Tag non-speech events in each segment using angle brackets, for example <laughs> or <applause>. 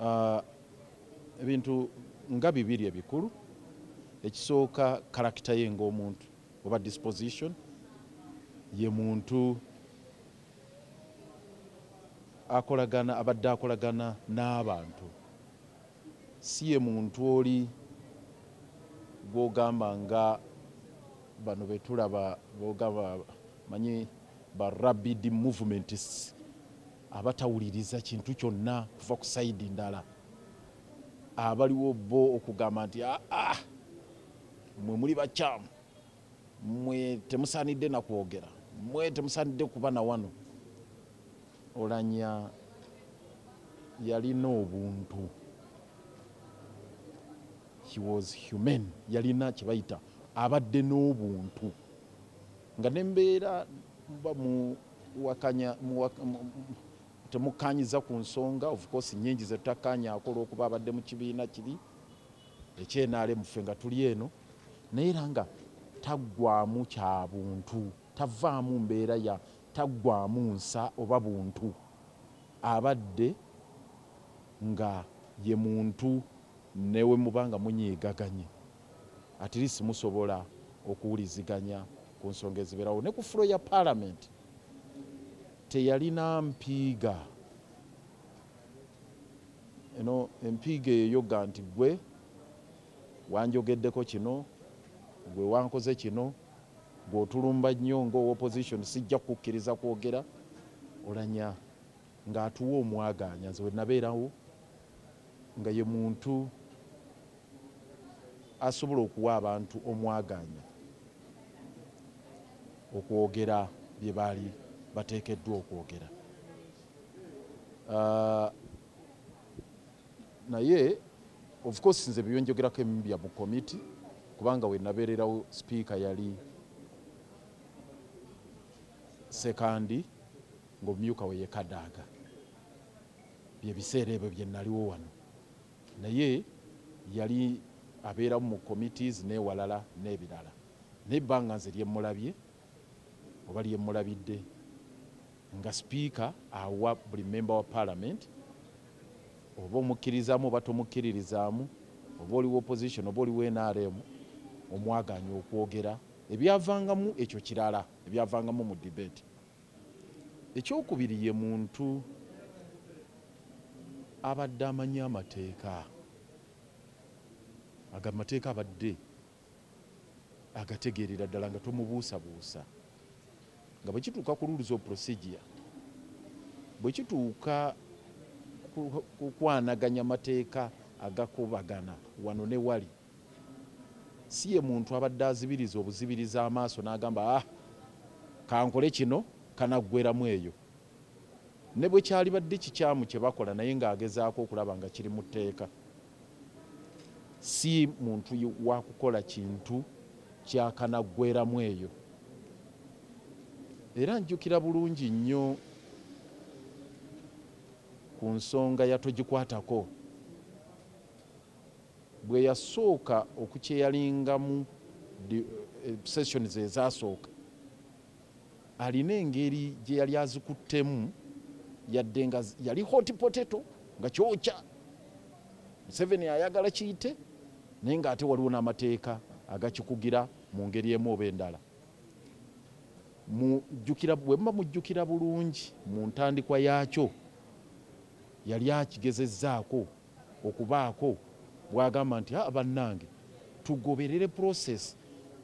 uh, ebintu nga bibiri ebikulu ekisooka karakita ye ng'omuntu oba disposition ye muntu akolagana abadde akolagana n'abantu. Si ye muntu oli gwogamba nga bano betulaba bogamba manyi ba rabid movements abatawuliriza kintu kyonna kuva ku saidi ndala. Abaliwo bo okugamba nti aa mwe muli bakyamu mwe temusaanidde nakwogera mwe temusaanidde kuba na wano. Olanya yalina obuntu. He was human yalina kyebayita abadde n'obuntu. Nga nembeera muba muwakanya temukanyiza ku nsonga of course nyingi zetutakanyako olwokuba abadde mu kibiina kiri. Ekyenaalemu ffe nga tuli eno. Naye era nga taggwamu kya buntu tavaamu mbeera ya taggwamu nsa oba buntu. Abadde nga ye muntu newe mubanga munyiigaganye. At least musobola okuwuliziganya ku nsonga ezibeerawo ne ku fulo ya paalamenti teyalina mpiiga. Eno empiiga eyoga nti gwe wanjogeddeko kino gwe wankoze kino gweotulumba nnyo ngaowa opposition sijja kukkiriza kwogera olanya ng'atuwa omwaganya nze we nabeerawo nga ye muntu asobola okuwa abantu omwaganya okwogera bye baali bateekeddwa okwogera. Uh, naye of course nze byonjogerako emibya mu komiti kubanga we nabeererawo sipiika yali sekandi ng'omumyuka we yekadaaga byebiseera ebyo bye naliwo wano. Naye yali abeeramu mu committees n'ewalala n'ebirala. Nebbanga nze lyemulabye oba lyemulabidde nga sipiika awa buli member wa parliament oba omukkirizaamu oba tomukkiririzaamu oba oliwo opposition oba oliwo nrm omwaganya okwogera ebyavangamu ekyo kirala ebyavangamu mu debate. Ekyokubiri ye muntu abadde amanyi amateeka. Aga amateeka abadde agategeerera ddala nga tomubuusabuusa nga bwe kituuka ku rules of procedure bwe kituuka kukwanaganya mateeka agakubagana wano ne wali. Si ye muntu abadde azibiriza obuzibiriza amaaso n'agamba ah kankole kino kanaggweramu eyo. Ne bwe kyali badde kikyamu kye bakola naye ng'agezaako okulaba nga kiri mu tteeka. Si muntu wakukola kintu kyakanaggweramu eyo era njukira bulungi nnyo ku nsonga yatogikwatako bwe yasooka okukyeyalingamu sessions ezasooka alina engeri gye yali azikuttemu yadde nga yali hot potato nga kyokya. Museveni ayagala kiyite naye ngaate waliwo n'amateeka agakikugira mu ngeri emu oba endala bwe muba mujjukira bulungi mu ntandikwa yaakyo yali akigezezzaako okubaako bwagamba nti a bannange tugoberere process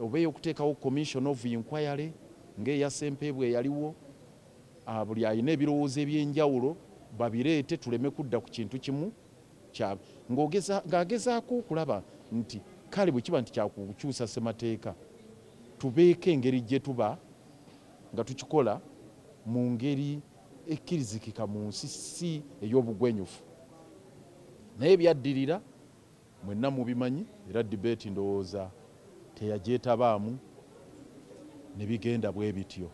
oba ey'okuteekawo commission of inquiry ng'eya sempeebwe eyaliwo buli alina ebirowoozo ebyenjawulo babireete tuleme kudda ku kintu kimu ng'agezaako okulaba nti kale bwe kiba nti kyakukyusa ssemateeka tubeeko engeri gye tuba nga tukikola mu ngeri ekkirizikika mu nsi si ey'obugwenyufu. Naye byaddirira mwenna mubimanyi era dibeeti ndowooza teyagyetabaamu ne bigenda bwe bityo.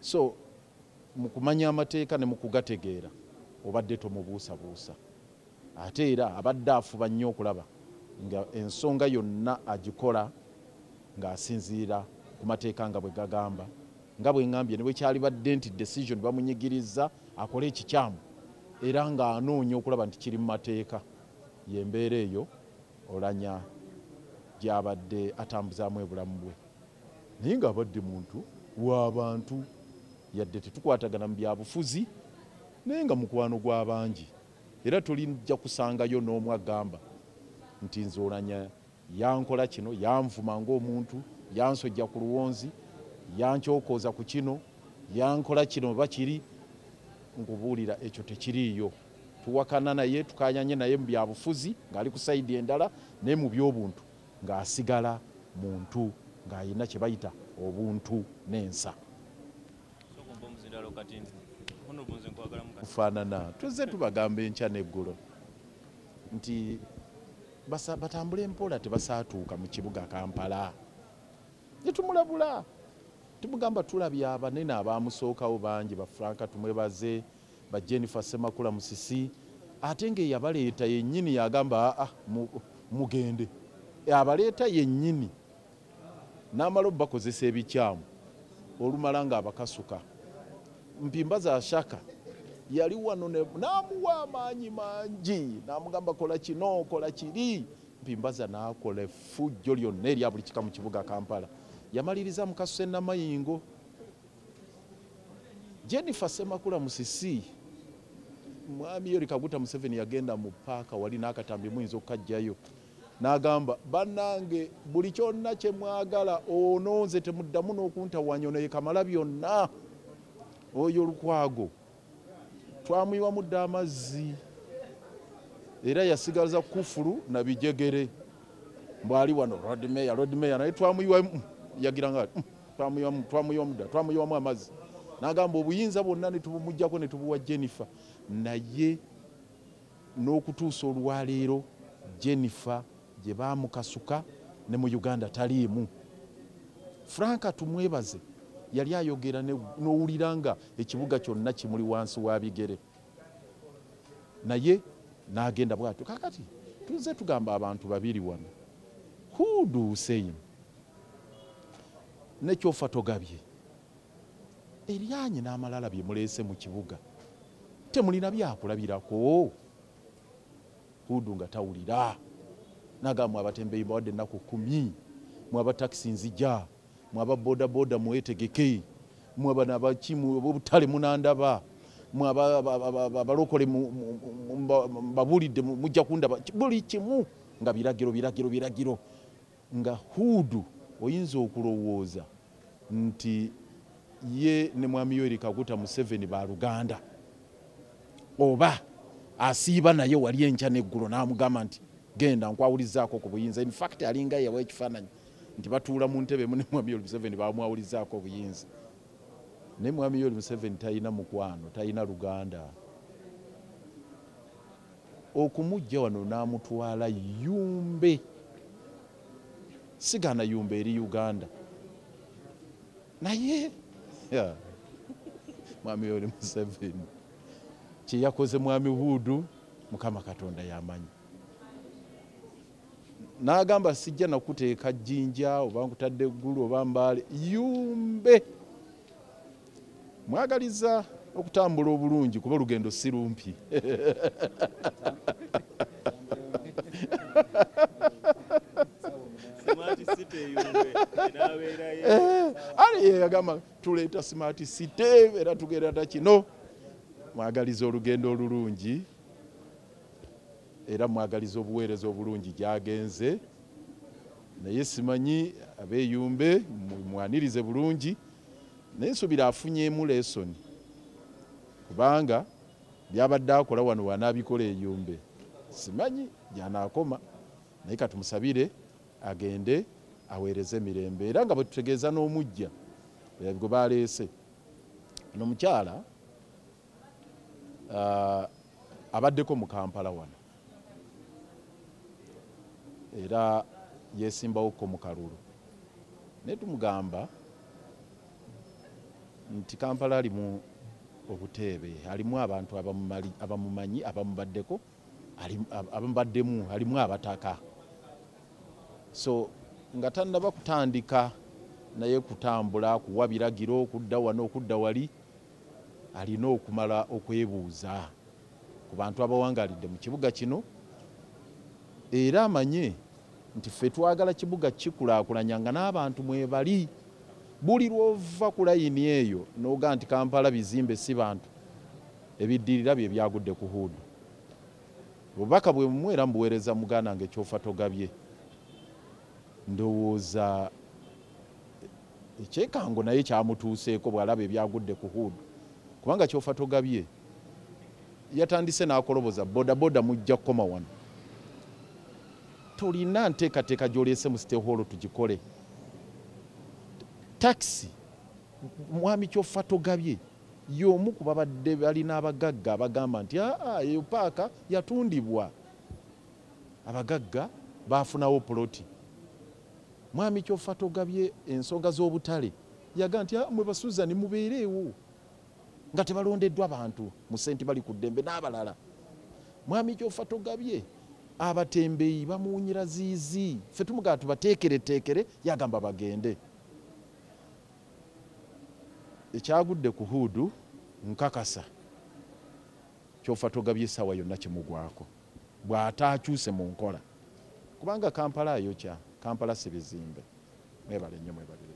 So mu kumanya amateeka ne mu kugategeera obadde tomubuusabuusa. Ate era abadde afuba nnyo okulaba nga ensonga yonna agikola ng'asinziira ku mateeka nga bwe gagamba nga bwe ŋŋambye ne bwe kyali badde nti decision bamunyigiriza akole ekikyamu era ng'anoonya okulaba nti kiri mu mateeka. Yembeera eyo olanya gyabadde atambuzaamu ebulamu bwe. Naye ng'abadde muntu w'abantu yadde tetukwatagana mu byabufuzi naye nga mukwano gw'abangi era tolijja kusangayo n'omu agamba nti nze olanya yankola kino yanvuma ng'omuntu yansojja ku luwonzi yankyokoza ku kino yankola kino oba kiri nkubuulira ekyo tekiriiyo. Tuwakana naye tukanyanye naye mu byabufuzi ng'ali ku sayidi endala naye mu byobuntu ng'asigala muntu ng'ayina kye bayita obuntu n'ensa. Kufaanana tuzze tubagamba enkya n'eggulo. Nti batambule mpola tebasaatuuka mu kibuga kampala netumulabula tumugamba tulabye abanene abamusookawo bangi bafranka tumwebaze bajennifer semakula musisi ate ngaeyabaleeta yennyini yagamba aa mu- mugende. Abaleeta yennyini n'amala obubakozesa ebikyamu olumala nga abakasuka mpimba za shaka yali wano n'amuwa amaanyi mangi n'amugamba kola kino kola kiri. Mpimbaza n'akola effujjo lyonna erya buli kika mu kibuga kampala yamaliriza mukasusa enamayingo jennifer semakula musisi mwami yori kaguta museveni yagenda mu paaka wali n'akatambi muyinza okukajjayo n'agamba bannange buli kyonna kye mwagala ono nze temuddamu n'okuntawanya ono ye kamala byonna. Oyo olukwago twamuyiwa mudde amazzi era yasigaza kufulu na bijegere. Mbwali wano rodmeya rodmeya naye twamuyiwa mm, yagira nga mm, twamuyiwamu dda twamuyiwamu amazzi. N'agamba obuyinza bwonna netubumugjako ne tubuwa jennifer. Naye n'okutuusa olwaleero jennifer gye baamukasuka ne mu uganda taliimu. Franka tumwebaze yali ayogera n'owulira nga ekibuga kyonna kimuli wansi wa bigere. Naye n'agenda bwatyo kakati tuze tugamba abantu babiri wano. Hudu husein nekyofa togabye eryanyi n'amalala bye muleese mu kibuga. Temulina byakulabirako. Hudu nga tawulira. Nagamba mwe abatembeyi mbawadde ennaku kumi mwe abatakisi nzija mwe ababodaboda mwetegeke mwe abana abakimu obutale munandaba mwe aba- aba- aba- aba- abalokole mbabulidde mu- mujja kundaba. Buli kimu nga biragiro biragiro biragiro. Nga hudu oyinza okulowooza nti ye ne mwami yoweri kaguta museveni ba luganda? Oba asiiba naye wali enkya neggulo n'amugamba nti genda nkwawulizaako ku buyinza. Infact alinga yawa ekifaananyi nti batuula mu ntebe emu ne mwami yoweri museveni bamwawulizaako obuyinza. Naye mwami yoweri museveni talina mukwano talina luganda. Okumujja wano n'amutwala yumbe sigana yumbe eri uganda. Naye mwami yoweri museveni. Kyeyakoze mwami hudu mukama katonda yamanyi. N'agamba sijja nakuteeka jjinja oba nkutadde eggulu oba mbaale yumbe. Mwagaliza okutambula obulungi kuba olugendo si lumpi <laughs> smart city eyumbe enabeerayo ali yeyagamba tuleeta smart city era tugerata kino. Mwagaliza olugendo olulungi era mwagaliza obuweereza obulungi gyagenze. Naye simanyi abeeyumbe mwanirize bulungi naye nsuubira afunyemu lesoni kubanga byabadde akola wano wanaabikola eyumbe. Simanyi gyanaakoma naye katumusabire agende aweereze emirembe era nga bwetutegeeza n'omujja gwe baleese. Ono mukyala ah, abaddeko mu kampala wano. Era yesimbawoko mu kalulu. Naye tumugamba nti kampala alimu obuteebe alimu abantu abamumanyi abamubaddeko abamubaddemu alimu abataka. So nga tannaba kutandika naye kutambula kuwa biragiro okudda wano okudda wali alina okumala okwebuuza ku bantu abawangalidde mu kibuga kino. Era amanye nti ffe twagala kibuga kikulaakulanya nga n'abantu mwebali buli lwova ku layini eyo noga nti kampala bizimbe si bantu ebiddirira bye byagudde ku huudu. Bubaka bwe mumwera mbuweereza muganda nga ekyofa togabye ndowooza ekyekango naye kyamutuuseeko bwalaba ebyagudde ku huudu kubanga kyofa togabye. Yatandise n'akoloboza bodaboda mujja kukoma wano. Tolina nteekateeka gy'oleese mu siteholo tugikole. Takisi mwami kyofa togabye. Y'omu ku babadde balina abagagga abagamba nti aa eyo paaka yatundibwa. Abagagga bafunawo poloti mwami kyofa togabye ensonga z'obutale yaga nti "Ah, mwe basuzani mubeereewo. Nga tebalondeddwa bantu mu senti bali ku ddembe n'abalala. Mwami kyofa togabye abatembeeyi bamuwunyira ziizi. Ffe tumugaa tubateekereteekere yagamba bagende. Ekyagudde ku huudu nkakasa. Kyofa togabye essaawa yonna kimugwako. Bw'ataakyuse mu nkola. Kubanga kampala ayokya kampala si bizimbe mwebale nnyo mwebalire